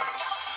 Bye.